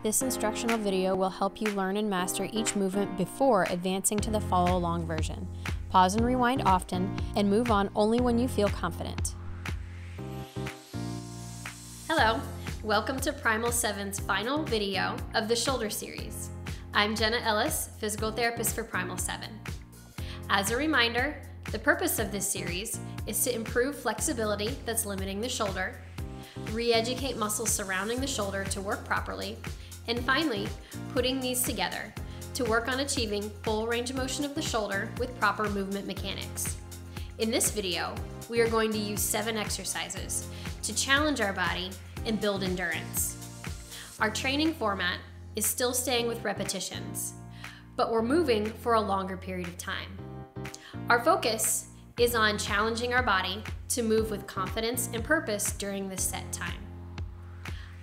This instructional video will help you learn and master each movement before advancing to the follow along version. Pause and rewind often, and move on only when you feel confident. Hello, welcome to Primal 7's final video of the shoulder series. I'm Jenna Ellis, physical therapist for Primal 7. As a reminder, the purpose of this series is to improve flexibility that's limiting the shoulder, re educate muscles surrounding the shoulder to work properly, and finally, putting these together to work on achieving full range of motion of the shoulder with proper movement mechanics. In this video, we are going to use seven exercises to challenge our body and build endurance. Our training format is still staying with repetitions, but we're moving for a longer period of time. Our focus is on challenging our body to move with confidence and purpose during this set time.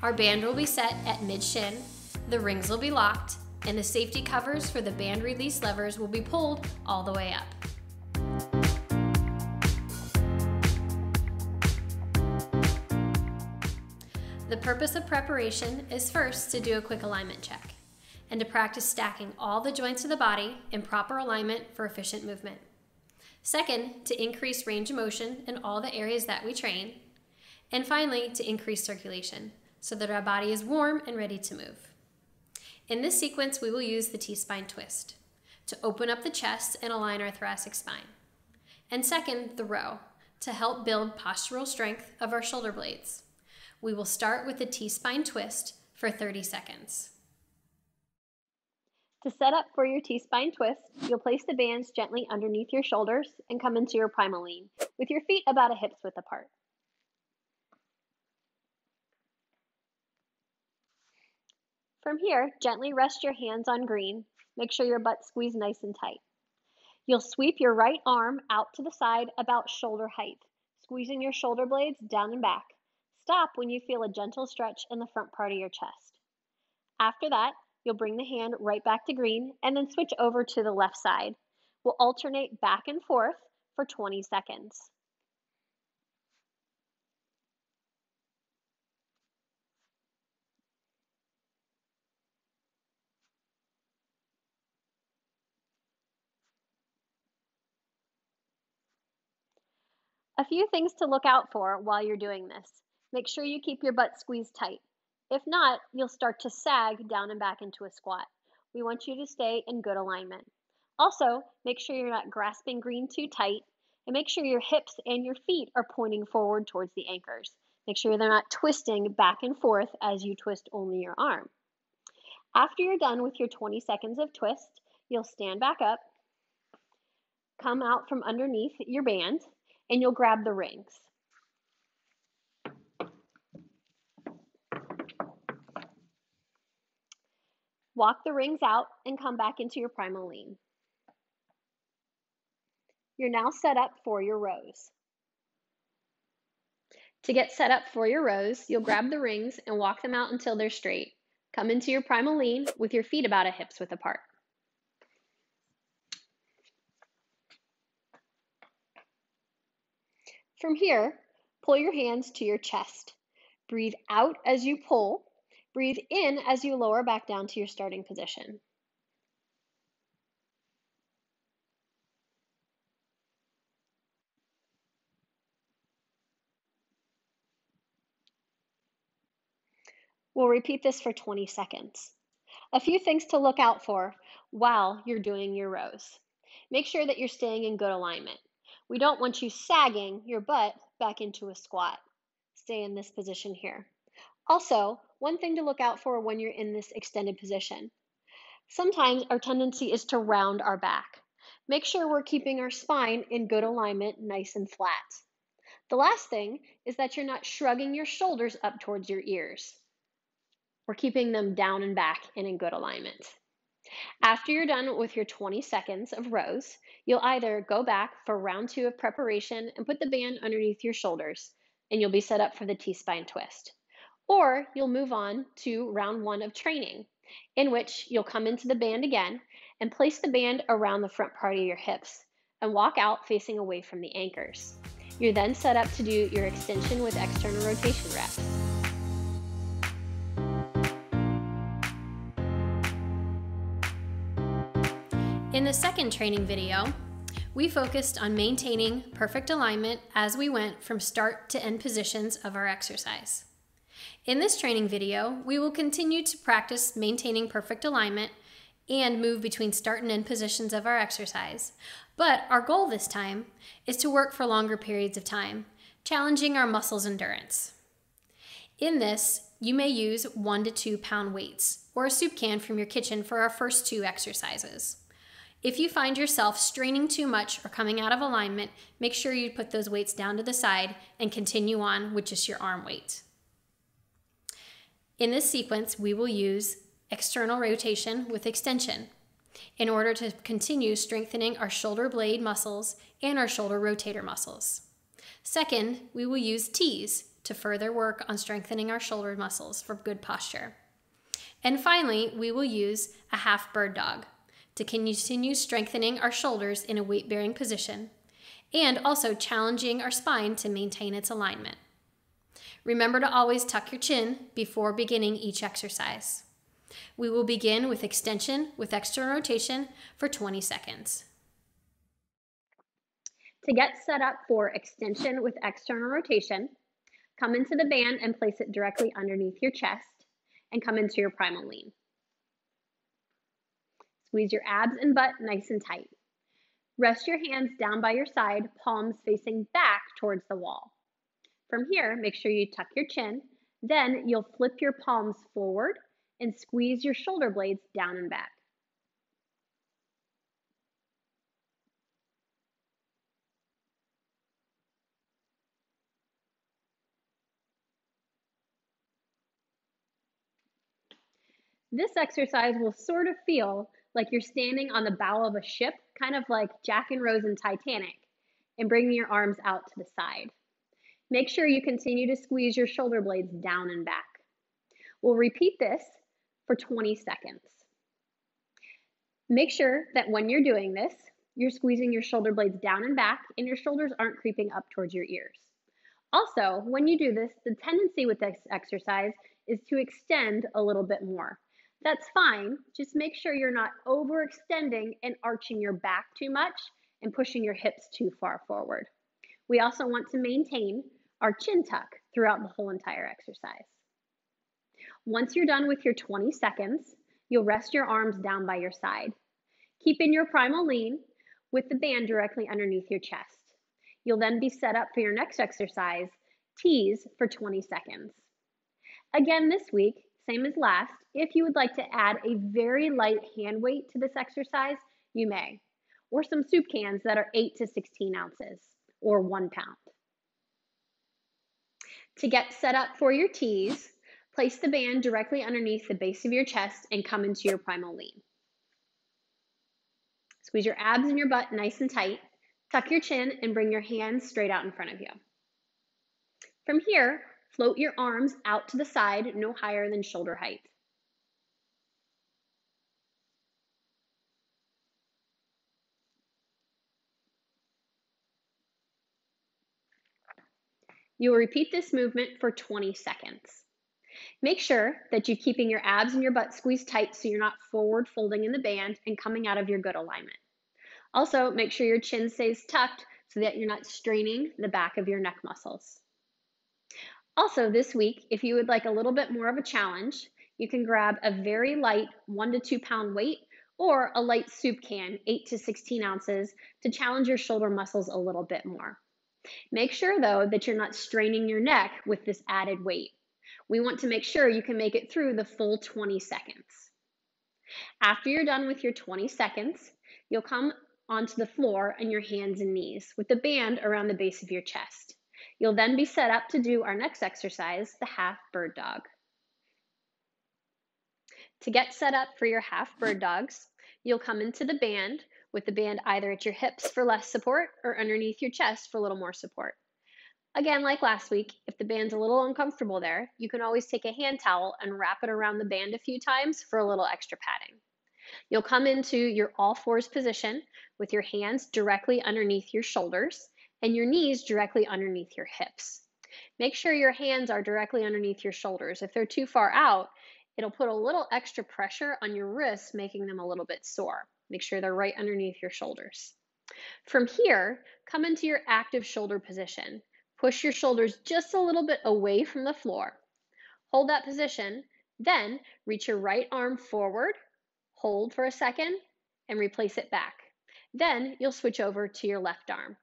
Our band will be set at mid shin, the rings will be locked, and the safety covers for the band release levers will be pulled all the way up. The purpose of preparation is first to do a quick alignment check and to practice stacking all the joints of the body in proper alignment for efficient movement. Second, to increase range of motion in all the areas that we train. And finally, to increase circulation so that our body is warm and ready to move. In this sequence, we will use the T-spine twist to open up the chest and align our thoracic spine. And second, the row to help build postural strength of our shoulder blades. We will start with the T-spine twist for 30 seconds. To set up for your T-spine twist, you'll place the bands gently underneath your shoulders and come into your primal lean with your feet about a hip's width apart. From here, gently rest your hands on green. Make sure your butt squeeze nice and tight. You'll sweep your right arm out to the side about shoulder height, squeezing your shoulder blades down and back. Stop when you feel a gentle stretch in the front part of your chest. After that, You'll bring the hand right back to green and then switch over to the left side. We'll alternate back and forth for 20 seconds. A few things to look out for while you're doing this. Make sure you keep your butt squeezed tight. If not, you'll start to sag down and back into a squat. We want you to stay in good alignment. Also, make sure you're not grasping green too tight and make sure your hips and your feet are pointing forward towards the anchors. Make sure they're not twisting back and forth as you twist only your arm. After you're done with your 20 seconds of twist, you'll stand back up, come out from underneath your band, and you'll grab the rings. Walk the rings out and come back into your primal lean. You're now set up for your rows. To get set up for your rows, you'll grab the rings and walk them out until they're straight. Come into your primal lean with your feet about a hip's width apart. From here, pull your hands to your chest. Breathe out as you pull Breathe in as you lower back down to your starting position. We'll repeat this for 20 seconds. A few things to look out for while you're doing your rows. Make sure that you're staying in good alignment. We don't want you sagging your butt back into a squat. Stay in this position here. Also, one thing to look out for when you're in this extended position. Sometimes our tendency is to round our back. Make sure we're keeping our spine in good alignment, nice and flat. The last thing is that you're not shrugging your shoulders up towards your ears. We're keeping them down and back and in good alignment. After you're done with your 20 seconds of rows, you'll either go back for round two of preparation and put the band underneath your shoulders, and you'll be set up for the T-spine twist. Or you'll move on to round one of training, in which you'll come into the band again and place the band around the front part of your hips and walk out facing away from the anchors. You're then set up to do your extension with external rotation reps. The second training video, we focused on maintaining perfect alignment as we went from start to end positions of our exercise. In this training video, we will continue to practice maintaining perfect alignment and move between start and end positions of our exercise. But our goal this time is to work for longer periods of time, challenging our muscles endurance. In this, you may use one to two pound weights or a soup can from your kitchen for our first two exercises. If you find yourself straining too much or coming out of alignment, make sure you put those weights down to the side and continue on with just your arm weight. In this sequence, we will use external rotation with extension in order to continue strengthening our shoulder blade muscles and our shoulder rotator muscles. Second, we will use T's to further work on strengthening our shoulder muscles for good posture. And finally, we will use a half bird dog to continue strengthening our shoulders in a weight bearing position and also challenging our spine to maintain its alignment. Remember to always tuck your chin before beginning each exercise. We will begin with extension with external rotation for 20 seconds. To get set up for extension with external rotation, come into the band and place it directly underneath your chest and come into your primal lean. Squeeze your abs and butt nice and tight. Rest your hands down by your side, palms facing back towards the wall. From here, make sure you tuck your chin. Then you'll flip your palms forward and squeeze your shoulder blades down and back. This exercise will sort of feel like you're standing on the bow of a ship, kind of like Jack and Rose in Titanic, and bringing your arms out to the side. Make sure you continue to squeeze your shoulder blades down and back. We'll repeat this for 20 seconds. Make sure that when you're doing this, you're squeezing your shoulder blades down and back and your shoulders aren't creeping up towards your ears. Also, when you do this, the tendency with this exercise is to extend a little bit more. That's fine, just make sure you're not overextending and arching your back too much and pushing your hips too far forward. We also want to maintain our chin tuck throughout the whole entire exercise. Once you're done with your 20 seconds, you'll rest your arms down by your side. Keep in your primal lean with the band directly underneath your chest. You'll then be set up for your next exercise, T's for 20 seconds. Again this week, same as last, if you would like to add a very light hand weight to this exercise, you may, or some soup cans that are 8 to 16 ounces, or one pound. To get set up for your T's, Place the band directly underneath the base of your chest and come into your primal lean. Squeeze your abs and your butt nice and tight. Tuck your chin and bring your hands straight out in front of you. From here, float your arms out to the side, no higher than shoulder height. You will repeat this movement for 20 seconds. Make sure that you're keeping your abs and your butt squeezed tight so you're not forward folding in the band and coming out of your good alignment. Also, make sure your chin stays tucked so that you're not straining the back of your neck muscles. Also, this week, if you would like a little bit more of a challenge, you can grab a very light one to two pound weight or a light soup can, 8 to 16 ounces, to challenge your shoulder muscles a little bit more. Make sure, though, that you're not straining your neck with this added weight. We want to make sure you can make it through the full 20 seconds. After you're done with your 20 seconds, you'll come onto the floor on your hands and knees with the band around the base of your chest. You'll then be set up to do our next exercise, the half bird dog. To get set up for your half bird dogs, you'll come into the band with the band either at your hips for less support or underneath your chest for a little more support. Again, like last week, if the band's a little uncomfortable there, you can always take a hand towel and wrap it around the band a few times for a little extra padding. You'll come into your all fours position with your hands directly underneath your shoulders and your knees directly underneath your hips. Make sure your hands are directly underneath your shoulders. If they're too far out, it'll put a little extra pressure on your wrists, making them a little bit sore. Make sure they're right underneath your shoulders. From here, come into your active shoulder position. Push your shoulders just a little bit away from the floor. Hold that position, then reach your right arm forward, hold for a second, and replace it back. Then you'll switch over to your left arm.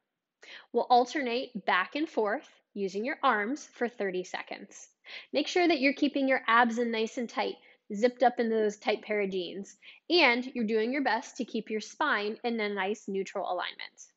We'll alternate back and forth using your arms for 30 seconds. Make sure that you're keeping your abs in nice and tight, zipped up into those tight pair of jeans, and you're doing your best to keep your spine in a nice neutral alignment.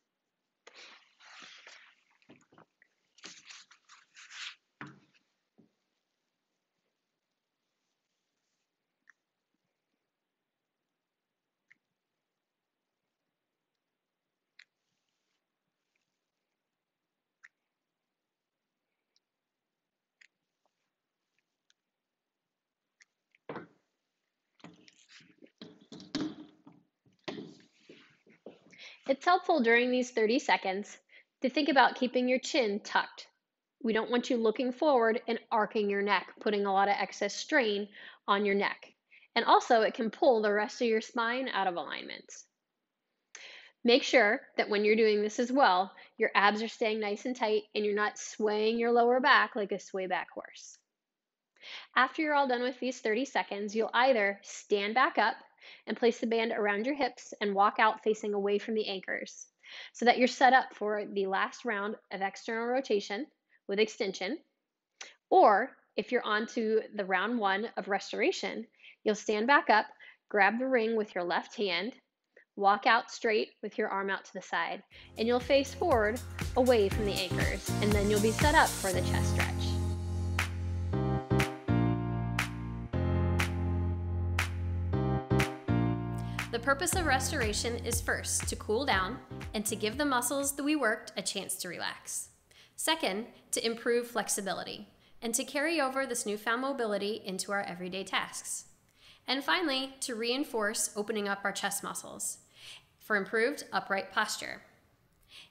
It's helpful during these 30 seconds to think about keeping your chin tucked. We don't want you looking forward and arcing your neck, putting a lot of excess strain on your neck. And also, it can pull the rest of your spine out of alignment. Make sure that when you're doing this as well, your abs are staying nice and tight and you're not swaying your lower back like a sway back horse. After you're all done with these 30 seconds, you'll either stand back up and place the band around your hips and walk out facing away from the anchors so that you're set up for the last round of external rotation with extension. Or if you're on to the round one of restoration, you'll stand back up, grab the ring with your left hand, walk out straight with your arm out to the side, and you'll face forward away from the anchors, and then you'll be set up for the chest stretch. The purpose of restoration is first to cool down and to give the muscles that we worked a chance to relax. Second, to improve flexibility and to carry over this newfound mobility into our everyday tasks. And finally, to reinforce opening up our chest muscles for improved upright posture.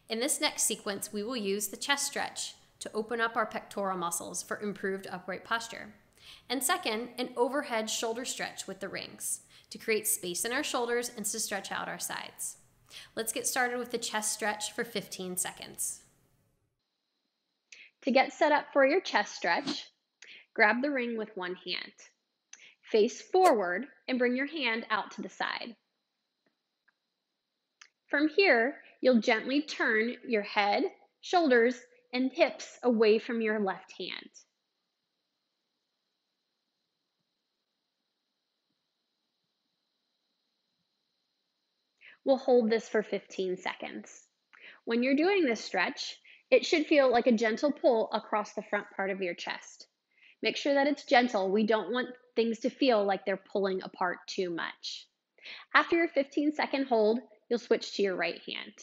In this next sequence, we will use the chest stretch to open up our pectoral muscles for improved upright posture. And second, an overhead shoulder stretch with the rings to create space in our shoulders and to stretch out our sides. Let's get started with the chest stretch for 15 seconds. To get set up for your chest stretch, grab the ring with one hand. Face forward and bring your hand out to the side. From here, you'll gently turn your head, shoulders, and hips away from your left hand. We'll hold this for 15 seconds. When you're doing this stretch, it should feel like a gentle pull across the front part of your chest. Make sure that it's gentle. We don't want things to feel like they're pulling apart too much. After your 15 second hold, you'll switch to your right hand.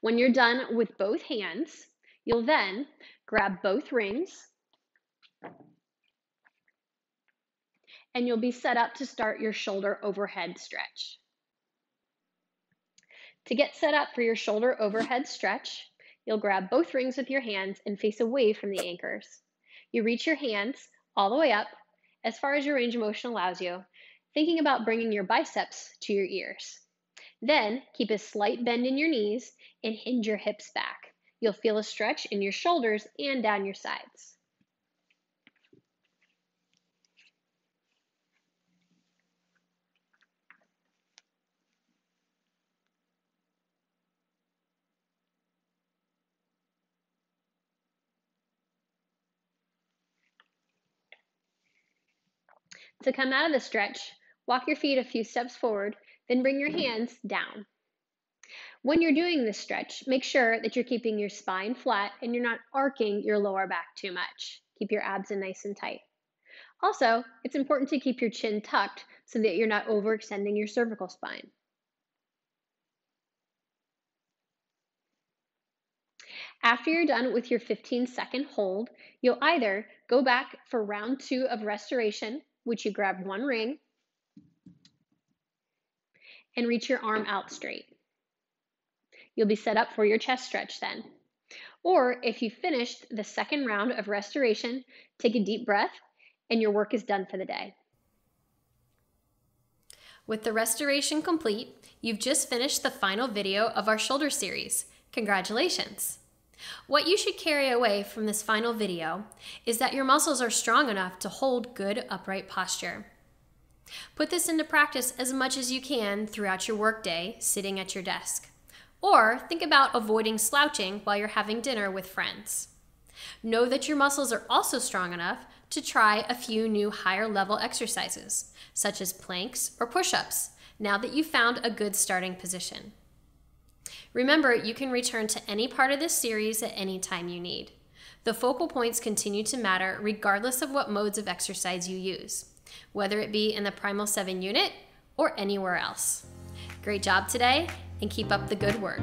When you're done with both hands, you'll then grab both rings and you'll be set up to start your shoulder overhead stretch. To get set up for your shoulder overhead stretch, you'll grab both rings with your hands and face away from the anchors. You reach your hands all the way up as far as your range of motion allows you, thinking about bringing your biceps to your ears. Then keep a slight bend in your knees and hinge your hips back. You'll feel a stretch in your shoulders and down your sides. To come out of the stretch, walk your feet a few steps forward, then bring your hands down. When you're doing this stretch, make sure that you're keeping your spine flat and you're not arcing your lower back too much. Keep your abs in nice and tight. Also, it's important to keep your chin tucked so that you're not overextending your cervical spine. After you're done with your 15 second hold, you'll either go back for round two of restoration which you grab one ring and reach your arm out straight. You'll be set up for your chest stretch then. Or if you finished the second round of restoration, take a deep breath and your work is done for the day. With the restoration complete, you've just finished the final video of our shoulder series. Congratulations! What you should carry away from this final video is that your muscles are strong enough to hold good upright posture. Put this into practice as much as you can throughout your workday sitting at your desk. Or think about avoiding slouching while you're having dinner with friends. Know that your muscles are also strong enough to try a few new higher level exercises, such as planks or push ups, now that you've found a good starting position. Remember, you can return to any part of this series at any time you need. The focal points continue to matter regardless of what modes of exercise you use, whether it be in the Primal 7 unit or anywhere else. Great job today, and keep up the good work.